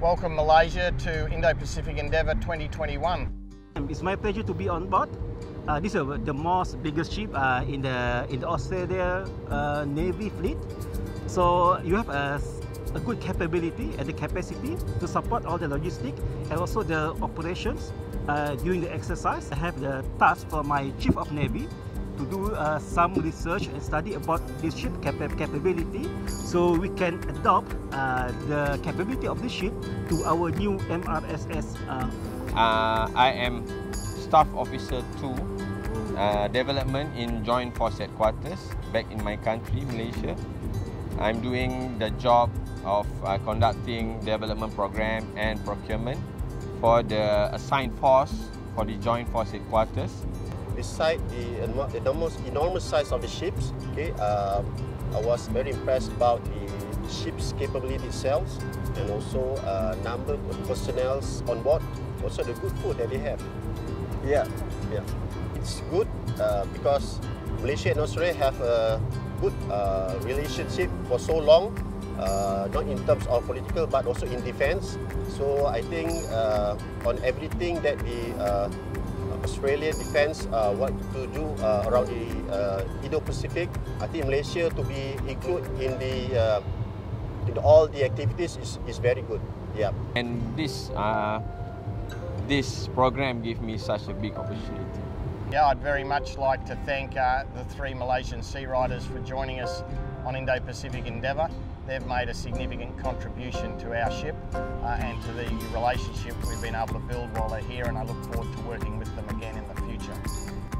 welcome Malaysia to Indo-Pacific Endeavour 2021. It's my pleasure to be on board. Uh, this is the most biggest ship uh, in the in the Australia uh, Navy fleet. So you have a, a good capability and the capacity to support all the logistics and also the operations uh, during the exercise. I have the task for my Chief of Navy to do uh, some research and study about this ship cap capability so we can adopt uh, the capability of the ship to our new MRSS. Uh, uh, I am Staff Officer 2 uh, Development in Joint Force Headquarters back in my country, Malaysia. I'm doing the job of uh, conducting development program and procurement for the assigned force for the Joint Force Headquarters beside the enormous, enormous size of the ships, okay, uh, I was very impressed about the ship's capability itself and also uh, number of personnel on board, also the good food that they have. Yeah, yeah. It's good uh, because Malaysia and Australia have a good uh, relationship for so long, uh, not in terms of political but also in defense. So I think uh, on everything that the uh, Australia defence uh, what to do uh, around the uh, Indo-Pacific. I think Malaysia to be included in the uh, in all the activities is, is very good. Yeah. And this uh, this program gave me such a big opportunity. Yeah, I'd very much like to thank uh, the three Malaysian Sea Riders for joining us on Indo-Pacific Endeavour. They've made a significant contribution to our ship uh, and to the relationship we've been able to build while they're here and I look forward to working with them again in the future.